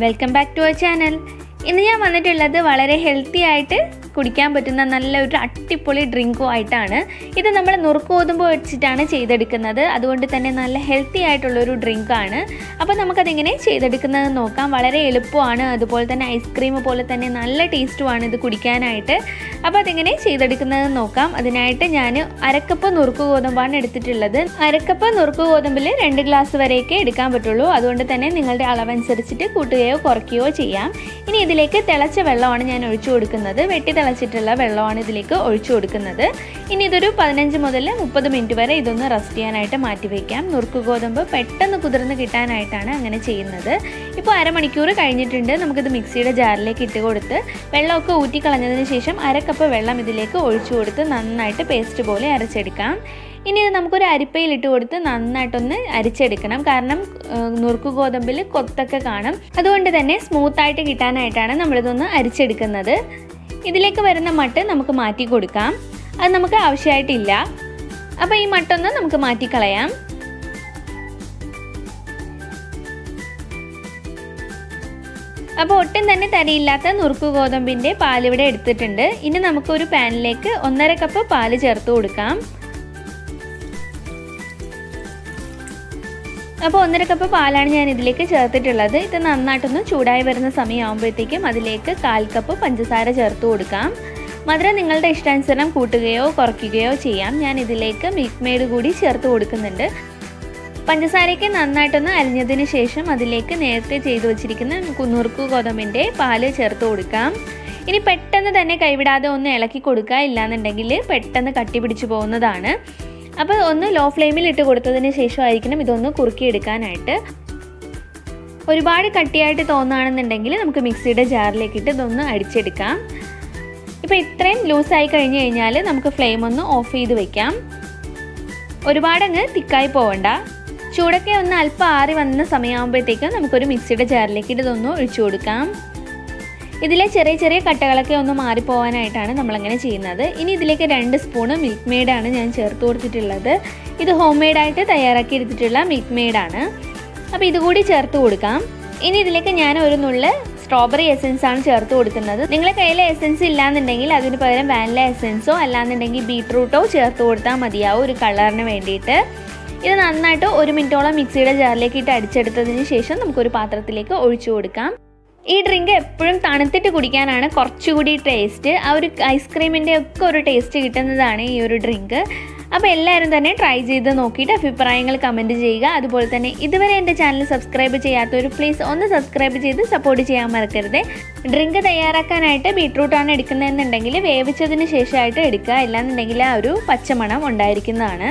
Welcome back to our channel. ഇന്ന് ഞാൻ വന്നിട്ടുള്ളത് വളരെ ഹെൽത്തി ആയിട്ട് കുടിക്കാൻ പറ്റുന്ന നല്ല ഒരു അടിപൊളി ഡ്രിങ്കും ആയിട്ടാണ് ഇത് നമ്മൾ നുറുക്ക് ഗോതമ്പ് വെച്ചിട്ടാണ് ചെയ്തെടുക്കുന്നത്. അതുകൊണ്ട് തന്നെ നല്ല ഹെൽത്തി ആയിട്ടുള്ളൊരു ഡ്രിങ്കാണ്. അപ്പോൾ നമുക്കതെങ്ങനെ ചെയ്തെടുക്കുന്നത് നോക്കാം. വളരെ എളുപ്പമാണ്. അതുപോലെ തന്നെ ഐസ്ക്രീം പോലെ തന്നെ നല്ല ടേസ്റ്റുമാണ് ഇത് കുടിക്കാനായിട്ട്. അപ്പോൾ അതെങ്ങനെ ചെയ്തെടുക്കുന്നത് നോക്കാം. അതിനായിട്ട് ഞാൻ അരക്കപ്പ് നുറുക്ക് ഗോതമ്പാണ് എടുത്തിട്ടുള്ളത്. അരക്കപ്പ് നുറുക്ക് ഗോതമ്പിൽ രണ്ട് ഗ്ലാസ് വരെയൊക്കെ എടുക്കാൻ പറ്റുള്ളൂ. അതുകൊണ്ട് തന്നെ നിങ്ങളുടെ അളവനുസരിച്ചിട്ട് കൂട്ടുകയോ കുറയ്ക്കുകയോ ചെയ്യാം. ഇനി ഇതിലേക്ക് തിളച്ച വെള്ളമാണ് ഞാൻ ഒഴിച്ചു കൊടുക്കുന്നത്. വെട്ടി തിളച്ചിട്ടുള്ള വെള്ളമാണ് ഇതിലേക്ക് ഒഴിച്ചു കൊടുക്കുന്നത്. ഇനി ഇതൊരു പതിനഞ്ച് മുതൽ മുപ്പത് മിനിറ്റ് വരെ ഇതൊന്ന് റെസ്റ്റ് ചെയ്യാനായിട്ട് മാറ്റി വയ്ക്കാം. നുറുക്ക് ഗോതമ്പ് പെട്ടെന്ന് കുതിർന്ന് കിട്ടാനായിട്ടാണ് അങ്ങനെ ചെയ്യുന്നത്. ഇപ്പോൾ അരമണിക്കൂർ കഴിഞ്ഞിട്ടുണ്ട്. നമുക്കിത് മിക്സിയുടെ ജാറിലേക്ക് ഇട്ട് കൊടുത്ത് വെള്ളമൊക്കെ ഊറ്റിക്കളഞ്ഞതിന് ശേഷം അരക്കപ്പ് വെള്ളം ഇതിലേക്ക് ഒഴിച്ചു കൊടുത്ത് നന്നായിട്ട് പേസ്റ്റ് പോലെ അരച്ചെടുക്കാം. ഇനി ഇത് നമുക്കൊരു അരിപ്പയിൽ ഇട്ട് കൊടുത്ത് നന്നായിട്ടൊന്ന് അരിച്ചെടുക്കണം. കാരണം നുറുക്ക് ഗോതമ്പിൽ കൊത്തൊക്കെ കാണും. അതുകൊണ്ട് തന്നെ സ്മൂത്തായിട്ട് കിട്ടാനായിട്ടാണ് നമ്മളിതൊന്ന് അരിച്ചെടുക്കുന്നത്. ഇതിലേക്ക് വരുന്ന മട്ട് നമുക്ക് മാറ്റി കൊടുക്കാം. അത് നമുക്ക് ആവശ്യമായിട്ടില്ല. അപ്പോൾ ഈ മട്ടൊന്ന് നമുക്ക് മാറ്റിക്കളയാം. അപ്പോൾ ഒട്ടും തന്നെ തരിയില്ലാത്ത നുറുക്ക് ഗോതമ്പിന്റെ പാലിവിടെ എടുത്തിട്ടുണ്ട്. ഇനി നമുക്കൊരു പാനിലേക്ക് ഒന്നര കപ്പ് പാൽ ചേർത്ത് കൊടുക്കാം. അപ്പോൾ ഒന്നര കപ്പ് പാലാണ് ഞാൻ ഇതിലേക്ക് ചേർത്തിട്ടുള്ളത്. ഇത് നന്നായിട്ടൊന്ന് ചൂടായി വരുന്ന സമയമാകുമ്പോഴത്തേക്കും അതിലേക്ക് കാൽ കപ്പ് പഞ്ചസാര ചേർത്ത് കൊടുക്കാം. മധുരം നിങ്ങളുടെ ഇഷ്ടാനുസരണം കൂട്ടുകയോ കുറയ്ക്കുകയോ ചെയ്യാം. ഞാൻ ഇതിലേക്ക് മിൽക്ക് മെയ്ഡ് കൂടി ചേർത്ത് കൊടുക്കുന്നുണ്ട്. പഞ്ചസാരയ്ക്ക് നന്നായിട്ടൊന്ന് അരിഞ്ഞതിന് ശേഷം അതിലേക്ക് നേരത്തെ ചെയ്തു വച്ചിരിക്കുന്ന കുന്നുറുക്കു ഗോതമ്പിന്റെ പാൽ ചേർത്ത് കൊടുക്കാം. ഇനി പെട്ടെന്ന് തന്നെ കൈവിടാതെ ഒന്ന് ഇളക്കി കൊടുക്കുക. ഇല്ലാന്നുണ്ടെങ്കിൽ പെട്ടെന്ന് കട്ടി പിടിച്ചു പോകുന്നതാണ്. അപ്പോൾ ഒന്ന് ലോ ഫ്ലെയിമിൽ ഇട്ട് കൊടുത്തതിന് ശേഷമായിരിക്കണം ഇതൊന്ന് കുറുക്കിയെടുക്കാനായിട്ട്. ഒരുപാട് കട്ടിയായിട്ട് തോന്നുകയാണെന്നുണ്ടെങ്കിൽ നമുക്ക് മിക്സിയുടെ ജാറിലേക്ക് ഇട്ട് ഇതൊന്ന് അടിച്ചെടുക്കാം. ഇപ്പോൾ ഇത്രയും ലൂസായി കഴിഞ്ഞ് കഴിഞ്ഞാൽ നമുക്ക് ഫ്ലെയിം ഒന്ന് ഓഫ് ചെയ്ത് വെക്കാം. ഒരുപാടങ്ങ് തിക്കായി പോവണ്ട. ചൂടൊക്കെ ഒന്ന് അല്പം ആറി വന്ന സമയമാകുമ്പോഴത്തേക്കും നമുക്കൊരു മിക്സിയുടെ ജാറിലേക്ക് ഇതൊന്ന് ഒഴിച്ചു കൊടുക്കാം. ഇതിലെ ചെറിയ ചെറിയ കട്ടകളൊക്കെ ഒന്ന് മാറിപ്പോവാനായിട്ടാണ് നമ്മളങ്ങനെ ചെയ്യുന്നത്. ഇനി ഇതിലേക്ക് രണ്ട് സ്പൂണ് മിൽക്ക് മെയ്ഡാണ് ഞാൻ ചേർത്ത് കൊടുത്തിട്ടുള്ളത്. ഇത് ഹോം മെയ്ഡായിട്ട് തയ്യാറാക്കി എടുത്തിട്ടുള്ള മിൽക്ക് മെയ്ഡാണ് അപ്പോൾ ഇതുകൂടി ചേർത്ത് കൊടുക്കാം. ഇനി ഇതിലേക്ക് ഞാൻ ഒരു നുള്ള് സ്ട്രോബെറി എസെൻസ് ആണ് ചേർത്ത് കൊടുക്കുന്നത്. നിങ്ങളുടെ കയ്യിൽ എസെൻസ് ഇല്ലാന്നുണ്ടെങ്കിൽ അതിന് പകരം വാനില എസെൻസോ അല്ലാന്നുണ്ടെങ്കിൽ ബീട്രൂട്ടോ ചേർത്ത് കൊടുത്താൽ മതിയാവും ഒരു കളറിന് വേണ്ടിയിട്ട്. ഇത് നന്നായിട്ട് ഒരു മിനിറ്റോളം മിക്സിയുടെ ജാറിലേക്ക് ഇട്ട് അടിച്ചെടുത്തതിന് ശേഷം നമുക്കൊരു പാത്രത്തിലേക്ക് ഒഴിച്ചു കൊടുക്കാം. ഈ ഡ്രിങ്ക് എപ്പോഴും തണുത്തിട്ട് കുടിക്കാനാണ് കുറച്ചുകൂടി ടേസ്റ്റ് ആ ഒരു ഐസ്ക്രീമിന്റെ ഒക്കെ ഒരു ടേസ്റ്റ് കിട്ടുന്നതാണ് ഈ ഒരു ഡ്രിങ്ക് അപ്പോൾ എല്ലാവരും തന്നെ ട്രൈ ചെയ്ത് നോക്കിയിട്ട് അഭിപ്രായങ്ങൾ കമന്റ് ചെയ്യുക. അതുപോലെ തന്നെ ഇതുവരെ എന്റെ ചാനൽ സബ്സ്ക്രൈബ് ചെയ്യാത്തവർ പ്ലീസ് ഒന്ന് സബ്സ്ക്രൈബ് ചെയ്ത് സപ്പോർട്ട് ചെയ്യാൻ മറക്കരുത്. ഡ്രിങ്ക് തയ്യാറാക്കാനായിട്ട് ബീട്രൂട്ടാണ് എടുക്കുന്നതെന്നുണ്ടെങ്കിൽ വേവിച്ചതിന് ശേഷമായിട്ട് എടുക്കുക. ഇല്ലാന്നുണ്ടെങ്കിൽ ആ ഒരു പച്ചമണം ഉണ്ടായിരിക്കുന്നതാണ്.